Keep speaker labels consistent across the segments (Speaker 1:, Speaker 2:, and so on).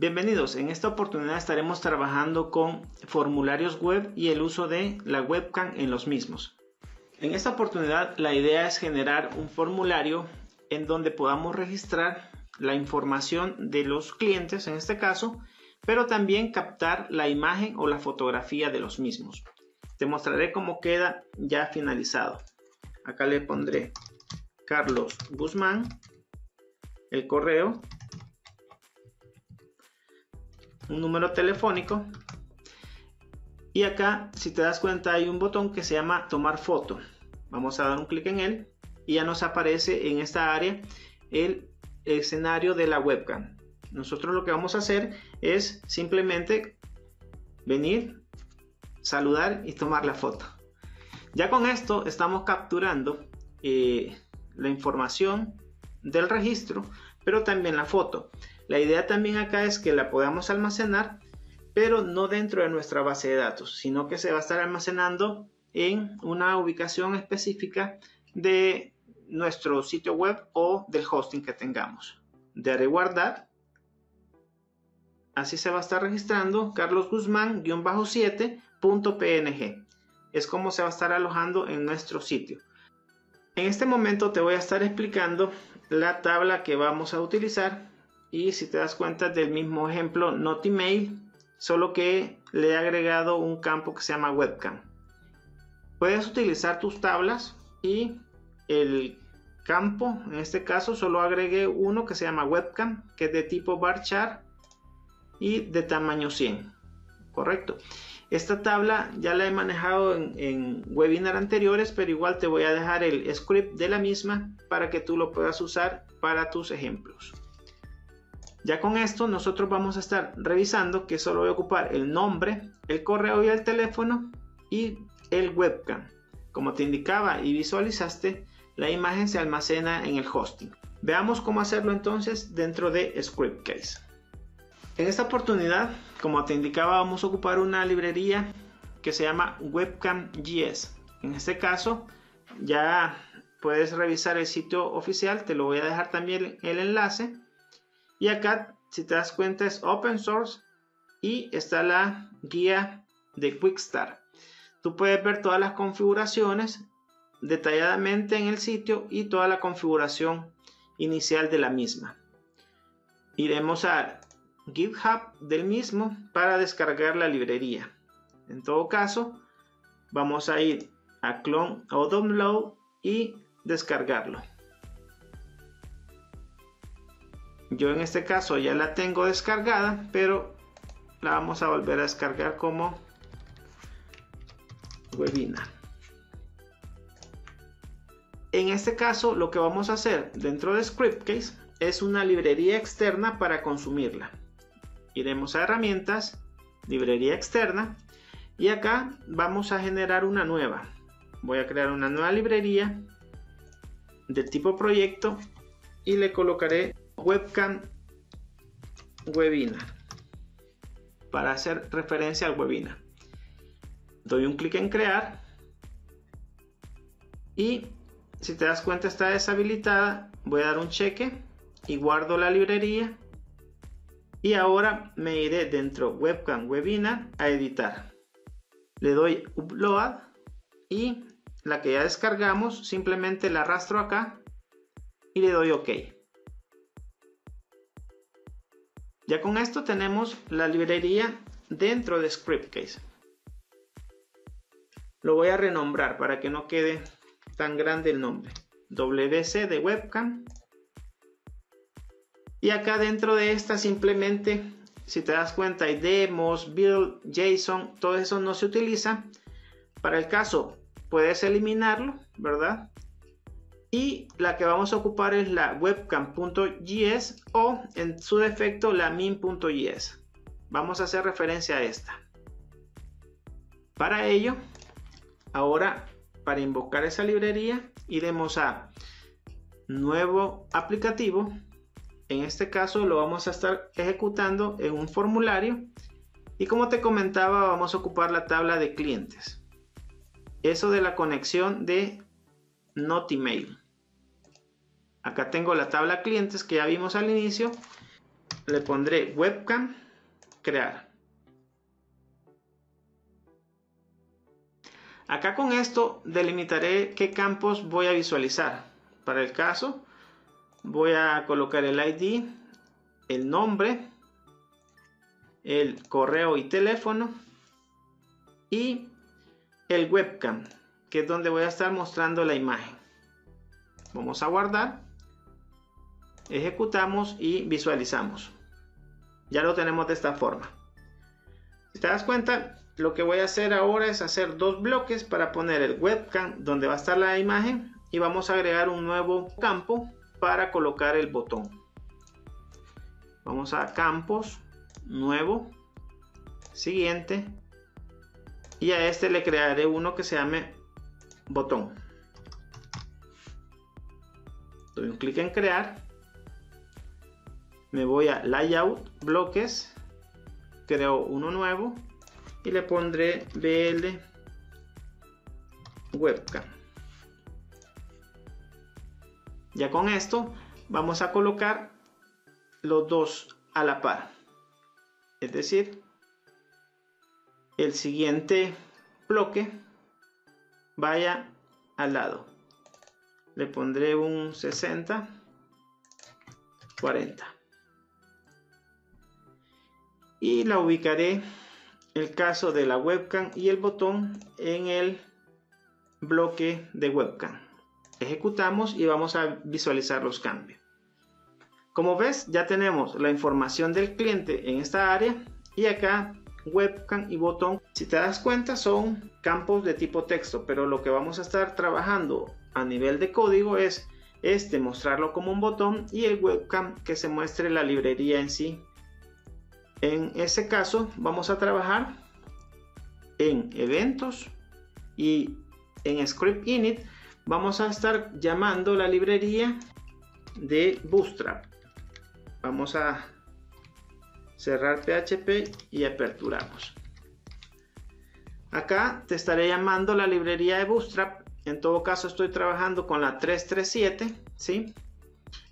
Speaker 1: Bienvenidos, en esta oportunidad estaremos trabajando con formularios web y el uso de la webcam en los mismos. En esta oportunidad la idea es generar un formulario en donde podamos registrar la información de los clientes en este caso, pero también captar la imagen o la fotografía de los mismos. Te mostraré cómo queda ya finalizado. Acá le pondré Carlos Guzmán, el correo un número telefónico. Y acá si te das cuenta hay un botón que se llama tomar foto. Vamos a dar un clic en él y ya nos aparece en esta área el escenario de la webcam. Nosotros lo que vamos a hacer es simplemente venir saludar y tomar la foto. Ya con esto estamos capturando eh, la información del registro pero también la foto la idea también acá es que la podamos almacenar, pero no dentro de nuestra base de datos, sino que se va a estar almacenando en una ubicación específica de nuestro sitio web o del hosting que tengamos. Daré guardar. Así se va a estar registrando Carlos Guzmán-7.png. Es como se va a estar alojando en nuestro sitio. En este momento te voy a estar explicando la tabla que vamos a utilizar y si te das cuenta del mismo ejemplo not email solo que le he agregado un campo que se llama webcam puedes utilizar tus tablas y el campo en este caso solo agregué uno que se llama webcam que es de tipo varchar y de tamaño 100 correcto esta tabla ya la he manejado en, en, webinar anteriores, pero igual te voy a dejar el script de la misma para que tú lo puedas usar para tus ejemplos. Ya con esto nosotros vamos a estar revisando que solo voy a ocupar el nombre, el correo y el teléfono y el webcam. Como te indicaba y visualizaste, la imagen se almacena en el hosting. Veamos cómo hacerlo entonces dentro de Scriptcase. En esta oportunidad, como te indicaba, vamos a ocupar una librería que se llama Webcam.js. En este caso, ya puedes revisar el sitio oficial, te lo voy a dejar también el enlace y acá, si te das cuenta, es open source y está la guía de Quickstar. Tú puedes ver todas las configuraciones detalladamente en el sitio y toda la configuración inicial de la misma. Iremos a GitHub del mismo para descargar la librería. En todo caso, vamos a ir a clone o download y descargarlo. Yo en este caso ya la tengo descargada, pero la vamos a volver a descargar como webinar. En este caso lo que vamos a hacer dentro de Scriptcase es una librería externa para consumirla. Iremos a herramientas, librería externa y acá vamos a generar una nueva. Voy a crear una nueva librería del tipo proyecto y le colocaré webcam webinar para hacer referencia al webinar. Doy un clic en crear y si te das cuenta está deshabilitada. Voy a dar un cheque y guardo la librería. Y ahora me iré dentro webcam webinar a editar. Le doy upload y la que ya descargamos simplemente la arrastro acá y le doy ok. Ya con esto tenemos la librería dentro de Scriptcase. Lo voy a renombrar para que no quede tan grande el nombre. WC de webcam. Y acá dentro de esta simplemente, si te das cuenta, hay demos, build, JSON, todo eso no se utiliza. Para el caso, puedes eliminarlo, ¿verdad? Y la que vamos a ocupar es la webcam.js o en su defecto la min.js. Vamos a hacer referencia a esta. Para ello, ahora para invocar esa librería iremos a nuevo aplicativo. En este caso lo vamos a estar ejecutando en un formulario y como te comentaba vamos a ocupar la tabla de clientes. Eso de la conexión de not email. Acá tengo la tabla clientes que ya vimos al inicio le pondré webcam crear. Acá con esto delimitaré qué campos voy a visualizar. Para el caso voy a colocar el ID, el nombre, el correo y teléfono y el webcam, que es donde voy a estar mostrando la imagen. Vamos a guardar, ejecutamos y visualizamos. Ya lo tenemos de esta forma. Si te das cuenta, lo que voy a hacer ahora es hacer dos bloques para poner el webcam donde va a estar la imagen y vamos a agregar un nuevo campo para colocar el botón. Vamos a campos, nuevo, siguiente y a este le crearé uno que se llame botón. Doy un clic en crear, me voy a layout, bloques, creo uno nuevo y le pondré BL webcam. Ya con esto vamos a colocar los dos a la par. Es decir, el siguiente bloque vaya al lado. Le pondré un 60, 40. Y la ubicaré el caso de la webcam y el botón en el bloque de webcam. Ejecutamos y vamos a visualizar los cambios. Como ves, ya tenemos la información del cliente en esta área y acá webcam y botón. Si te das cuenta son campos de tipo texto, pero lo que vamos a estar trabajando a nivel de código es este, mostrarlo como un botón y el webcam que se muestre la librería en sí en ese caso vamos a trabajar en eventos y en script init vamos a estar llamando la librería de bootstrap. Vamos a cerrar php y aperturamos. Acá te estaré llamando la librería de bootstrap. En todo caso estoy trabajando con la 337 ¿sí?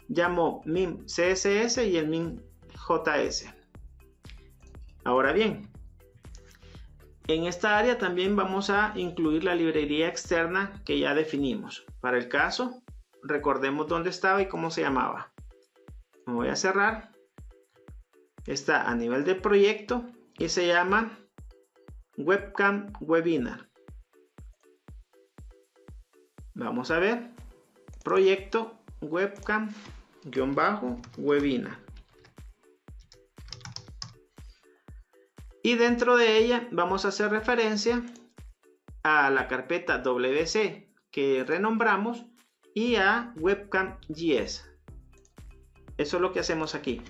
Speaker 1: llamo min css y el min js Ahora bien, en esta área también vamos a incluir la librería externa que ya definimos. Para el caso, recordemos dónde estaba y cómo se llamaba. Me voy a cerrar. Está a nivel de proyecto y se llama Webcam Webinar. Vamos a ver. Proyecto Webcam-Webinar. Y dentro de ella vamos a hacer referencia a la carpeta WC que renombramos y a webcam.js. Eso es lo que hacemos aquí.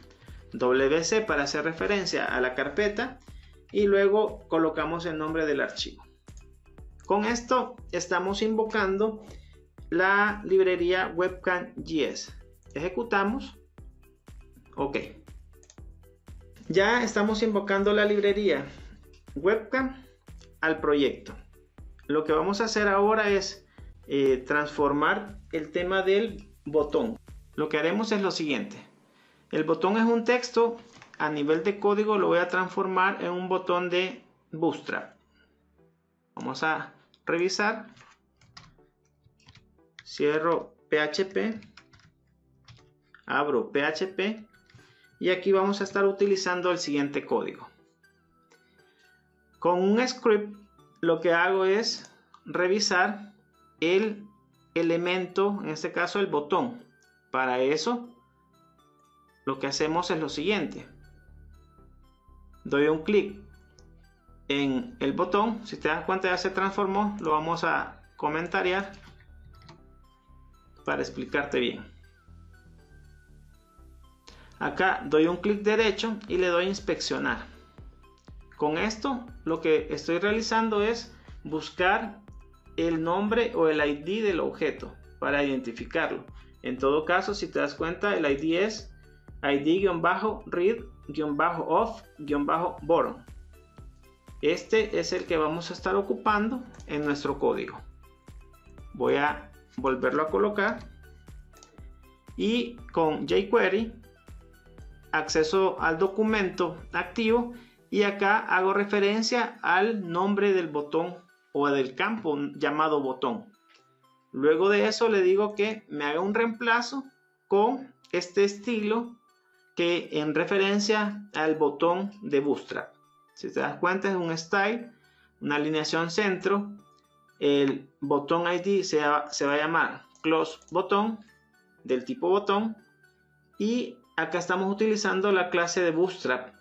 Speaker 1: WC para hacer referencia a la carpeta y luego colocamos el nombre del archivo. Con esto estamos invocando la librería webcam.js. Ejecutamos. Ok. Ya estamos invocando la librería webcam al proyecto. Lo que vamos a hacer ahora es eh, transformar el tema del botón. Lo que haremos es lo siguiente. El botón es un texto. A nivel de código lo voy a transformar en un botón de Bootstrap. Vamos a revisar. Cierro PHP. Abro PHP y aquí vamos a estar utilizando el siguiente código. Con un script lo que hago es revisar el elemento, en este caso el botón. Para eso lo que hacemos es lo siguiente. Doy un clic en el botón. Si te das cuenta ya se transformó. Lo vamos a comentariar para explicarte bien. Acá doy un clic derecho y le doy inspeccionar. Con esto lo que estoy realizando es buscar el nombre o el ID del objeto para identificarlo. En todo caso, si te das cuenta, el ID es id-read-off-bottom. Este es el que vamos a estar ocupando en nuestro código. Voy a volverlo a colocar y con jQuery acceso al documento activo y acá hago referencia al nombre del botón o del campo llamado botón. Luego de eso le digo que me haga un reemplazo con este estilo que en referencia al botón de Bootstrap. Si te das cuenta es un style, una alineación centro. El botón ID se va, se va a llamar close botón del tipo botón y acá estamos utilizando la clase de Bootstrap.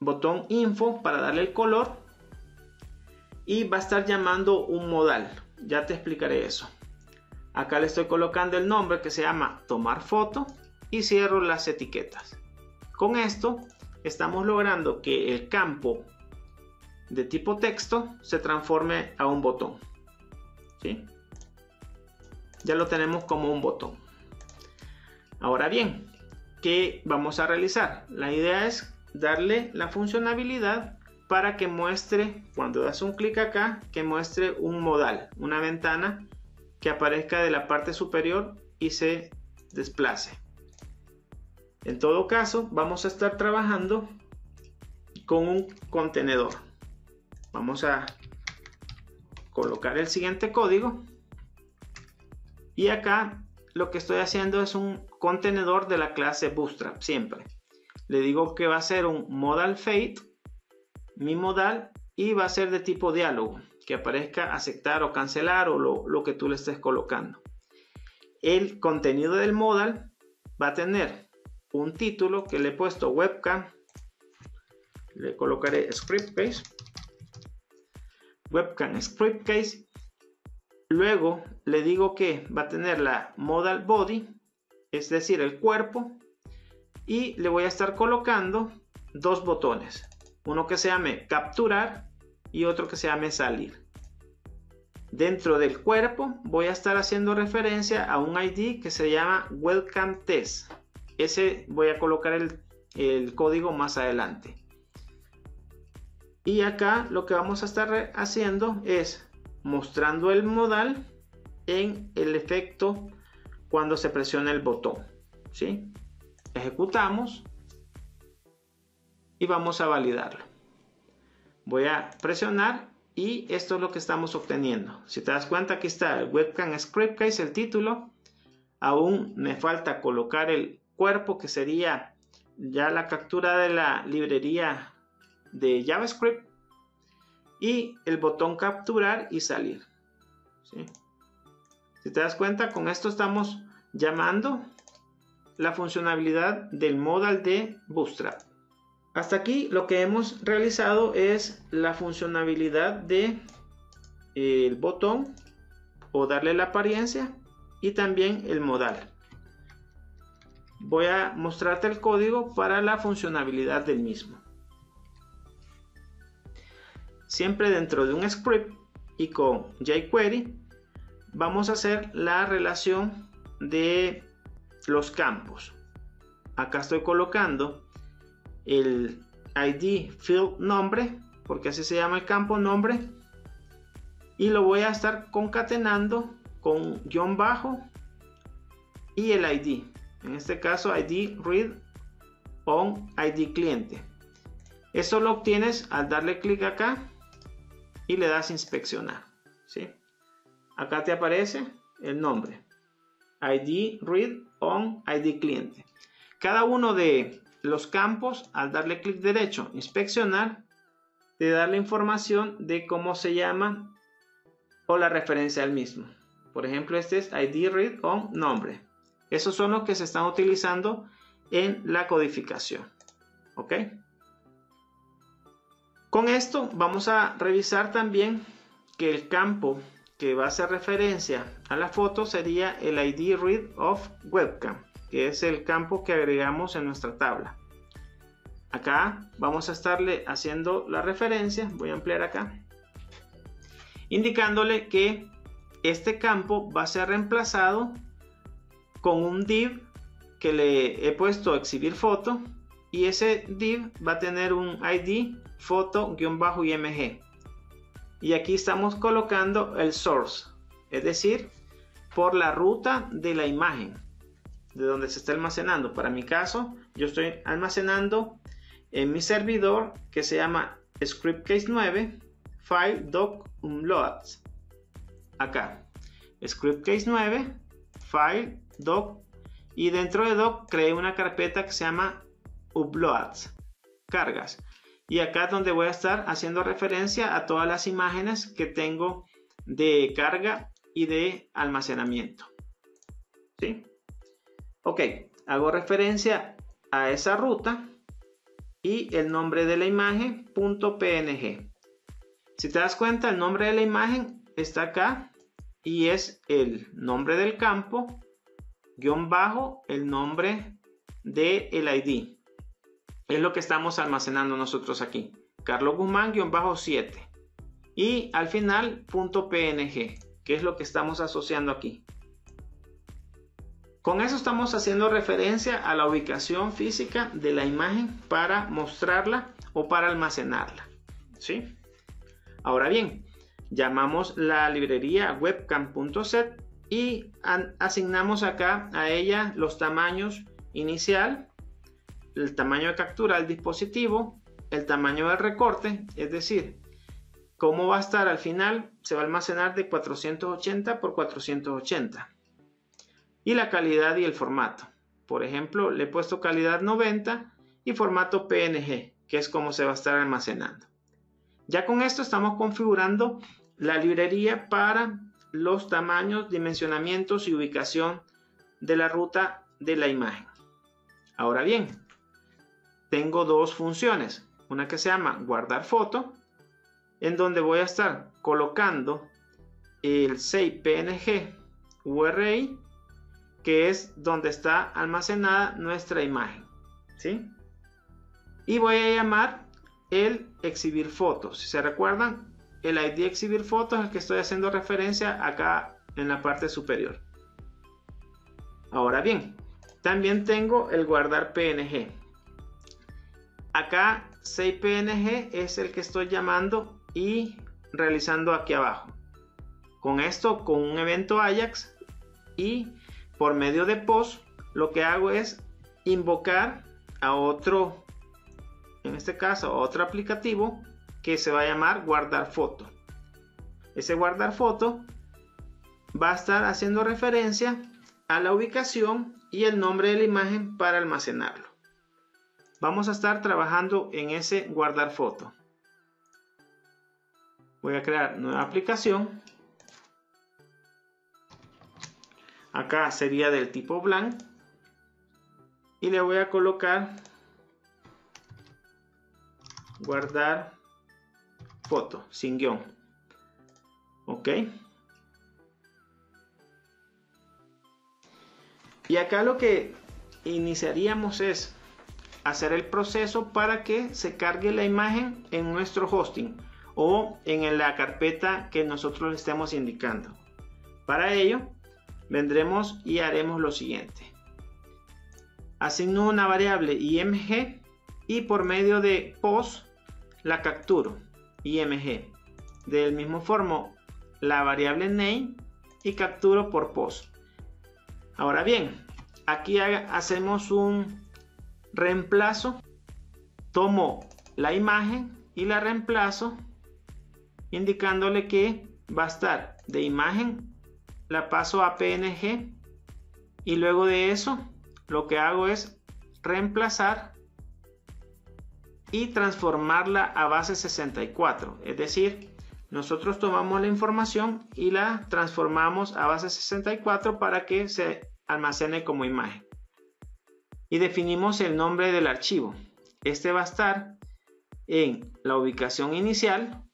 Speaker 1: Botón info para darle el color y va a estar llamando un modal. Ya te explicaré eso. Acá le estoy colocando el nombre que se llama tomar foto y cierro las etiquetas. Con esto estamos logrando que el campo de tipo texto se transforme a un botón. ¿sí? Ya lo tenemos como un botón. Ahora bien, ¿qué vamos a realizar? La idea es darle la funcionalidad para que muestre, cuando das un clic acá, que muestre un modal, una ventana que aparezca de la parte superior y se desplace. En todo caso, vamos a estar trabajando con un contenedor. Vamos a colocar el siguiente código y acá lo que estoy haciendo es un contenedor de la clase Bootstrap siempre. Le digo que va a ser un modal fade, mi modal, y va a ser de tipo diálogo, que aparezca aceptar o cancelar o lo, que tú le estés colocando. El contenido del modal va a tener un título que le he puesto webcam. Le colocaré script case. Webcam script case Luego le digo que va a tener la modal body, es decir, el cuerpo, y le voy a estar colocando dos botones, uno que se llame capturar y otro que se llame salir. Dentro del cuerpo voy a estar haciendo referencia a un ID que se llama welcome test. Ese voy a colocar el, el código más adelante. Y acá lo que vamos a estar haciendo es mostrando el modal en el efecto cuando se presiona el botón. ¿sí? Ejecutamos y vamos a validarlo. Voy a presionar y esto es lo que estamos obteniendo. Si te das cuenta, aquí está el webcam script case, el título. Aún me falta colocar el cuerpo que sería ya la captura de la librería de JavaScript y el botón capturar y salir. Si te das cuenta, con esto estamos llamando la funcionalidad del modal de Bootstrap. Hasta aquí lo que hemos realizado es la funcionalidad de eh, botón o darle la apariencia y también el modal. Voy a mostrarte el código para la funcionalidad del mismo siempre dentro de un script y con jQuery vamos a hacer la relación de los campos. Acá estoy colocando el ID field nombre, porque así se llama el campo nombre, y lo voy a estar concatenando con guion bajo y el ID. En este caso ID read on ID cliente. Eso lo obtienes al darle clic acá y le das inspeccionar. ¿sí? Acá te aparece el nombre. ID read on ID cliente. Cada uno de los campos, al darle clic derecho, inspeccionar, te da la información de cómo se llama o la referencia al mismo. Por ejemplo, este es ID read on nombre. Esos son los que se están utilizando en la codificación. ¿Ok? Con esto vamos a revisar también que el campo que va a hacer referencia a la foto sería el ID Read of Webcam, que es el campo que agregamos en nuestra tabla. Acá vamos a estarle haciendo la referencia, voy a ampliar acá, indicándole que este campo va a ser reemplazado con un div que le he puesto exhibir foto y ese div va a tener un ID foto-img. Y aquí estamos colocando el source, es decir, por la ruta de la imagen. de donde se está almacenando. Para mi caso, yo estoy almacenando en mi servidor que se llama scriptcase 9 file doc uploads. Acá, scriptcase 9 file doc y dentro de doc creé una carpeta que se llama uploads, cargas. Y acá es donde voy a estar haciendo referencia a todas las imágenes que tengo de carga y de almacenamiento. ¿Sí? Ok, hago referencia a esa ruta y el nombre de la imagen .png. Si te das cuenta, el nombre de la imagen está acá y es el nombre del campo guion bajo el nombre del el ID. Es lo que estamos almacenando nosotros aquí. Carlos Guzmán guion bajo 7. Y al final .png, que es lo que estamos asociando aquí. Con eso estamos haciendo referencia a la ubicación física de la imagen para mostrarla o para almacenarla. ¿sí? Ahora bien, llamamos la librería webcam.set y asignamos acá a ella los tamaños inicial, el tamaño de captura del dispositivo, el tamaño del recorte, es decir, cómo va a estar al final, se va a almacenar de 480 por 480 y la calidad y el formato. Por ejemplo, le he puesto calidad 90 y formato PNG, que es como se va a estar almacenando. Ya con esto estamos configurando la librería para los tamaños, dimensionamientos y ubicación de la ruta de la imagen. Ahora bien, tengo dos funciones. Una que se llama guardar foto, en donde voy a estar colocando el 6PNG URI que es donde está almacenada nuestra imagen. ¿sí? Y voy a llamar el exhibir fotos. Si se recuerdan, el ID exhibir fotos es el que estoy haciendo referencia acá en la parte superior. Ahora bien, también tengo el guardar PNG. Acá 6PNG es el que estoy llamando y realizando aquí abajo. Con esto, con un evento Ajax y por medio de post, lo que hago es invocar a otro, en este caso, a otro aplicativo que se va a llamar guardar foto. Ese guardar foto va a estar haciendo referencia a la ubicación y el nombre de la imagen para almacenarlo. Vamos a estar trabajando en ese guardar foto. Voy a crear nueva aplicación. Acá sería del tipo blank. Y le voy a colocar guardar foto sin guion. Ok. Y acá lo que iniciaríamos es hacer el proceso para que se cargue la imagen en nuestro hosting o en la carpeta que nosotros estemos indicando para ello vendremos y haremos lo siguiente. Asigno una variable img y por medio de post la capturo img. Del mismo forma la variable name y capturo por post. Ahora bien, aquí hacemos un reemplazo. Tomo la imagen y la reemplazo indicándole que va a estar de imagen la paso a PNG y luego de eso lo que hago es reemplazar y transformarla a base 64 es decir nosotros tomamos la información y la transformamos a base 64 para que se almacene como imagen y definimos el nombre del archivo este va a estar en la ubicación inicial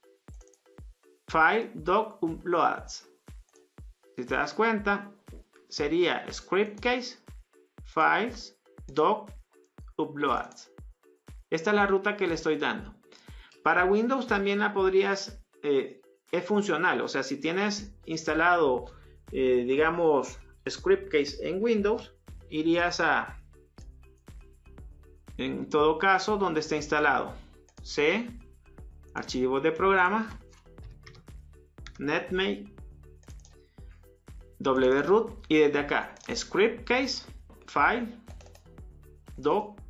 Speaker 1: file doc uploads si te das cuenta, sería script case, files, doc, uploads. Esta es la ruta que le estoy dando. Para Windows también la podrías, eh, es funcional, o sea, si tienes instalado, eh, digamos, script case en Windows, irías a, en todo caso, donde está instalado. C, archivos de programa, netmate wroot y desde acá script case file, doc,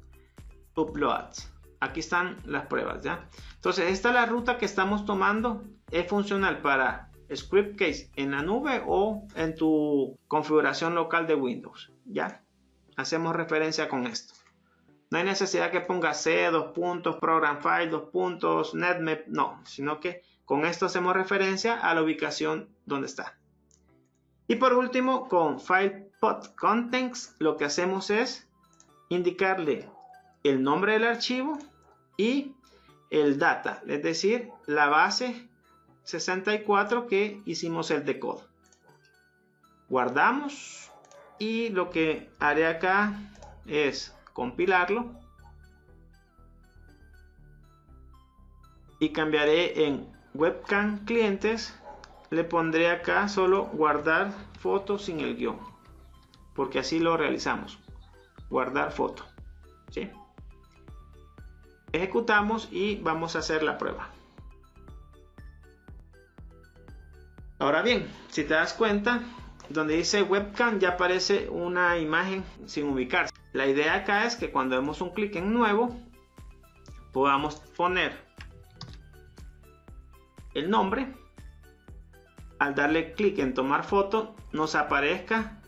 Speaker 1: uploads. Aquí están las pruebas, ¿ya? Entonces, esta es la ruta que estamos tomando. Es funcional para script case en la nube o en tu configuración local de Windows, ¿ya? Hacemos referencia con esto. No hay necesidad que ponga C, dos puntos, program file, dos puntos, netmap, no, sino que con esto hacemos referencia a la ubicación donde está. Y por último, con file contents, lo que hacemos es indicarle el nombre del archivo y el data, es decir, la base 64 que hicimos el decode. Guardamos y lo que haré acá es compilarlo. Y cambiaré en webcam clientes. Le pondré acá solo guardar foto sin el guion porque así lo realizamos. Guardar foto ¿sí? ejecutamos y vamos a hacer la prueba. Ahora bien si te das cuenta donde dice webcam ya aparece una imagen sin ubicarse la idea acá es que cuando demos un clic en nuevo, podamos poner el nombre. Al darle clic en tomar foto, nos aparezca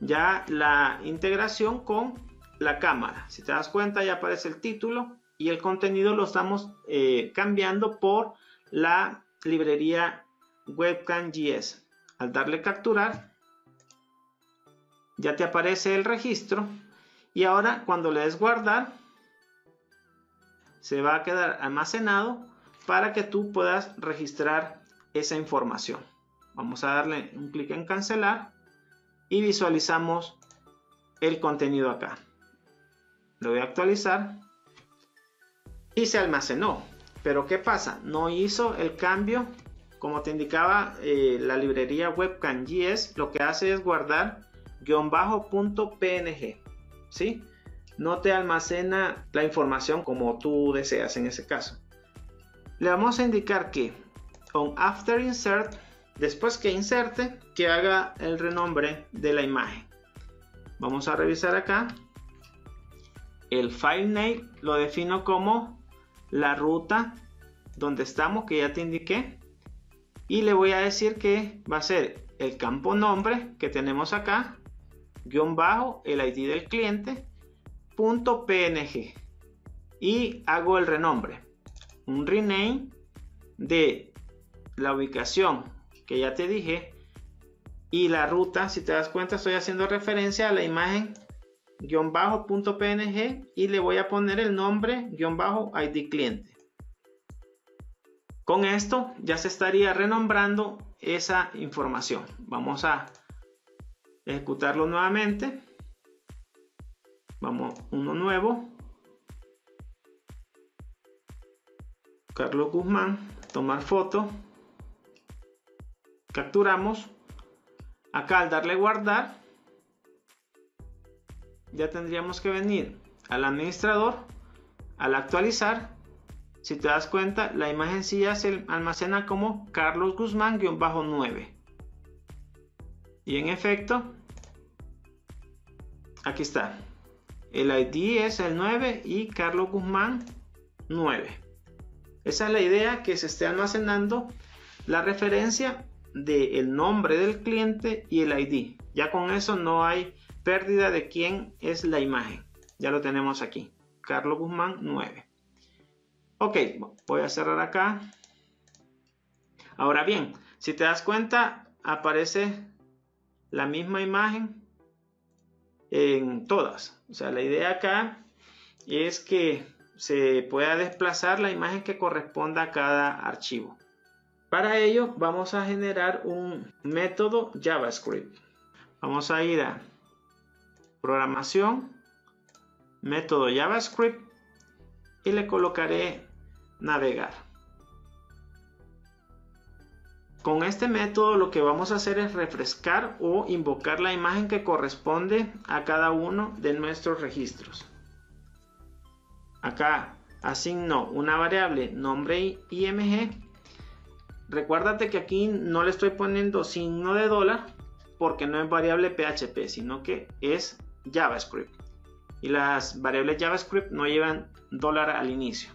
Speaker 1: ya la integración con la cámara. Si te das cuenta, ya aparece el título y el contenido lo estamos eh, cambiando por la librería webcam.js. Al darle capturar, ya te aparece el registro y ahora cuando le des guardar, se va a quedar almacenado para que tú puedas registrar esa información. Vamos a darle un clic en cancelar y visualizamos el contenido acá. Lo voy a actualizar y se almacenó. Pero ¿qué pasa? No hizo el cambio como te indicaba eh, la librería webcam.js. Lo que hace es guardar guion bajo punto png. ¿Sí? No te almacena la información como tú deseas en ese caso. Le vamos a indicar que on after insert, después que inserte, que haga el renombre de la imagen. Vamos a revisar acá. El file name lo defino como la ruta donde estamos, que ya te indiqué. Y le voy a decir que va a ser el campo nombre que tenemos acá guion bajo el ID del cliente png y hago el renombre. Un rename de la ubicación que ya te dije y la ruta. Si te das cuenta estoy haciendo referencia a la imagen guion bajo punto png y le voy a poner el nombre guion bajo id cliente. Con esto ya se estaría renombrando esa información. Vamos a ejecutarlo nuevamente. Vamos uno nuevo. Carlos Guzmán tomar foto. Capturamos. Acá al darle guardar ya tendríamos que venir al administrador al actualizar. Si te das cuenta la imagen sí ya se almacena como Carlos Guzmán-9 y en efecto aquí está. El ID es el 9 y Carlos Guzmán 9 esa es la idea que se esté almacenando la referencia del nombre del cliente y el ID ya con eso no hay pérdida de quién es la imagen. Ya lo tenemos aquí. Carlos Guzmán 9 ok voy a cerrar acá. Ahora bien si te das cuenta aparece la misma imagen en todas. O sea, la idea acá es que se pueda desplazar la imagen que corresponda a cada archivo. Para ello vamos a generar un método JavaScript. Vamos a ir a programación, método JavaScript y le colocaré navegar. Con este método lo que vamos a hacer es refrescar o invocar la imagen que corresponde a cada uno de nuestros registros. Acá asigno una variable nombre img. Recuérdate que aquí no le estoy poniendo signo de dólar porque no es variable PHP, sino que es JavaScript. Y las variables JavaScript no llevan dólar al inicio.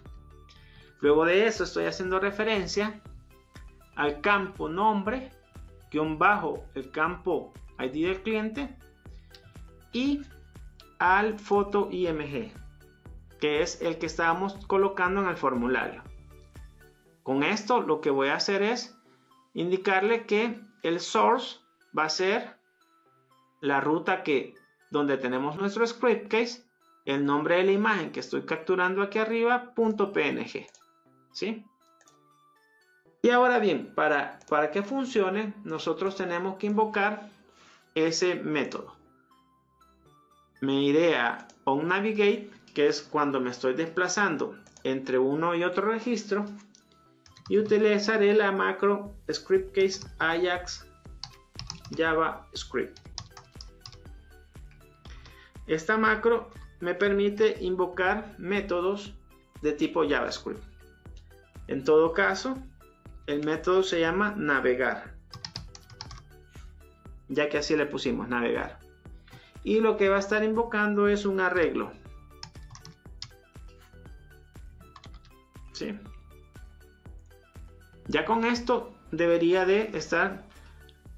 Speaker 1: Luego de eso estoy haciendo referencia al campo nombre, guion bajo el campo ID del cliente y al foto IMG, que es el que estábamos colocando en el formulario. Con esto lo que voy a hacer es indicarle que el source va a ser la ruta que donde tenemos nuestro script case, el nombre de la imagen que estoy capturando aquí arriba, .png. ¿Sí? Y ahora bien, para, para que funcione, nosotros tenemos que invocar ese método. Me iré a onNavigate, que es cuando me estoy desplazando entre uno y otro registro, y utilizaré la macro scriptcase ajax javascript. Esta macro me permite invocar métodos de tipo JavaScript. En todo caso, el método se llama navegar, ya que así le pusimos navegar. Y lo que va a estar invocando es un arreglo. ¿Sí? Ya con esto debería de estar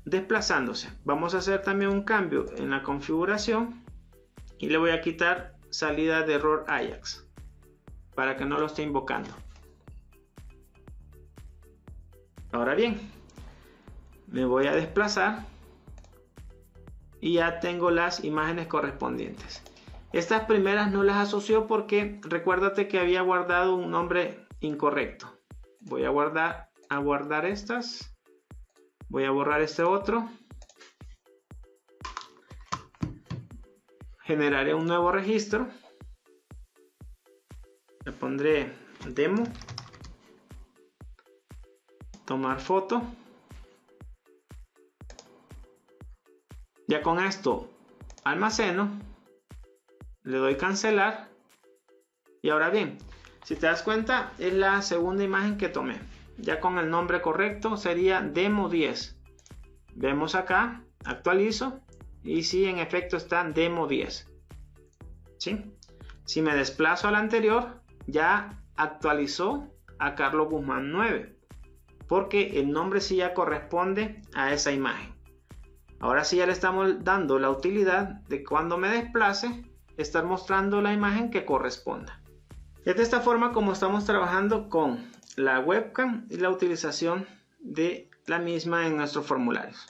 Speaker 1: desplazándose. Vamos a hacer también un cambio en la configuración y le voy a quitar salida de error Ajax para que no lo esté invocando. Ahora bien, me voy a desplazar y ya tengo las imágenes correspondientes. Estas primeras no las asoció porque recuérdate que había guardado un nombre incorrecto. Voy a guardar, a guardar estas. Voy a borrar este otro. Generaré un nuevo registro. Le pondré demo tomar foto. Ya con esto almaceno, le doy cancelar y ahora bien, si te das cuenta es la segunda imagen que tomé. Ya con el nombre correcto sería demo 10. Vemos acá, actualizo y si en efecto está demo 10. ¿Sí? Si me desplazo al anterior, ya actualizó a Carlos Guzmán 9 porque el nombre sí ya corresponde a esa imagen. Ahora sí ya le estamos dando la utilidad de cuando me desplace estar mostrando la imagen que corresponda. Es de esta forma como estamos trabajando con la webcam y la utilización de la misma en nuestros formularios.